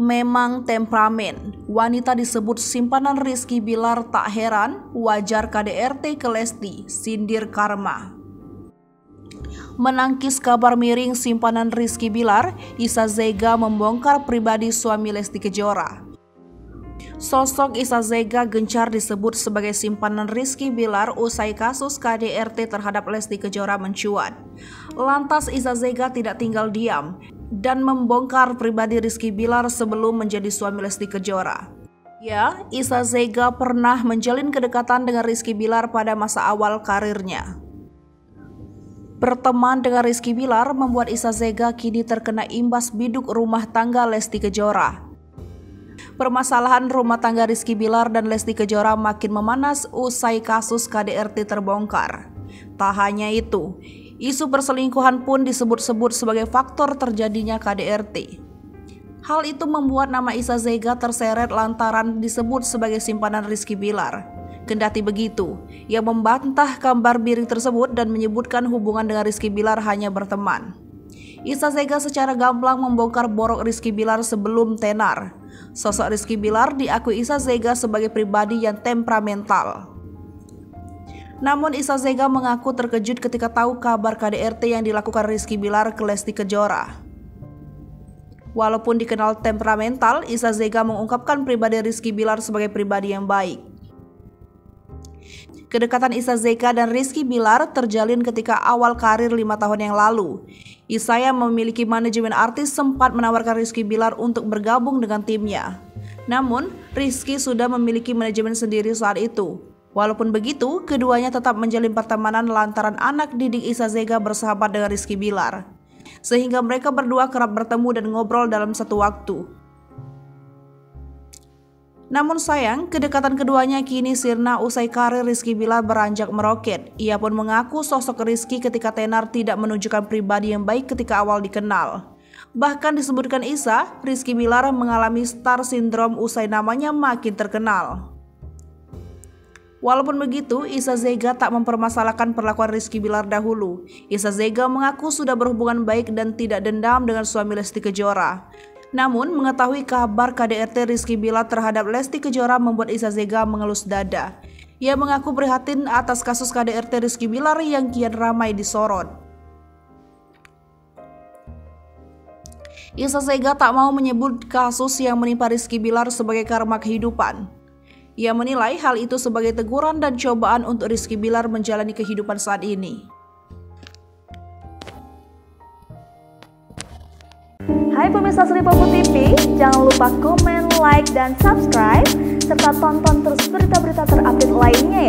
memang temperamen. Wanita disebut simpanan Rizky Bilar tak heran, wajar KDRT ke Lesti, sindir karma. Menangkis kabar miring simpanan Rizky Bilar, Isa Zega membongkar pribadi suami Lesti Kejora. Sosok Isa Zega gencar disebut sebagai simpanan Rizky Bilar usai kasus KDRT terhadap Lesti Kejora mencuat. Lantas Isa Zega tidak tinggal diam dan membongkar pribadi Rizky Bilar sebelum menjadi suami Lesti Kejora. Ya, Isa Zega pernah menjalin kedekatan dengan Rizky Bilar pada masa awal karirnya. Berteman dengan Rizky Bilar membuat Isa Zega kini terkena imbas biduk rumah tangga Lesti Kejora. Permasalahan rumah tangga Rizky Bilar dan Lesti Kejora makin memanas usai kasus KDRT terbongkar. Tak hanya itu, Isu perselingkuhan pun disebut-sebut sebagai faktor terjadinya KDRT. Hal itu membuat nama Isa Zega terseret lantaran disebut sebagai simpanan Rizky Bilar. Kendati begitu, ia membantah kabar miring tersebut dan menyebutkan hubungan dengan Rizky Bilar hanya berteman. Isa Zega secara gamblang membongkar borok Rizky Bilar sebelum tenar. Sosok Rizky Bilar diakui Isa Zega sebagai pribadi yang temperamental. Namun Isa Zega mengaku terkejut ketika tahu kabar KDRT yang dilakukan Rizky Bilar ke Lesti Kejora. Walaupun dikenal temperamental, Isa Zega mengungkapkan pribadi Rizky Bilar sebagai pribadi yang baik. Kedekatan Isa Zega dan Rizky Bilar terjalin ketika awal karir lima tahun yang lalu. Isa yang memiliki manajemen artis sempat menawarkan Rizky Bilar untuk bergabung dengan timnya. Namun, Rizky sudah memiliki manajemen sendiri saat itu. Walaupun begitu, keduanya tetap menjalin pertemanan lantaran anak didik Isa Zega bersahabat dengan Rizky Bilar. Sehingga mereka berdua kerap bertemu dan ngobrol dalam satu waktu. Namun sayang, kedekatan keduanya kini sirna usai karir Rizky Bilar beranjak meroket. Ia pun mengaku sosok Rizky ketika tenar tidak menunjukkan pribadi yang baik ketika awal dikenal. Bahkan disebutkan Isa, Rizky Bilar mengalami star syndrome usai namanya makin terkenal. Walaupun begitu, Isa Zega tak mempermasalahkan perlakuan Rizky Bilar dahulu. Isa Zega mengaku sudah berhubungan baik dan tidak dendam dengan suami Lesti Kejora. Namun, mengetahui kabar KDRT Rizky Bilar terhadap Lesti Kejora membuat Isa Zega mengelus dada. Ia mengaku prihatin atas kasus KDRT Rizky Bilar yang kian ramai disorot. Isa Zega tak mau menyebut kasus yang menimpa Rizky Bilar sebagai karma kehidupan. Ia menilai hal itu sebagai teguran dan cobaan untuk Rizky Bilar menjalani kehidupan saat ini. Hai pemirsa Sri TV, jangan lupa komen, like, dan subscribe, serta tonton terus berita-berita terupdate lainnya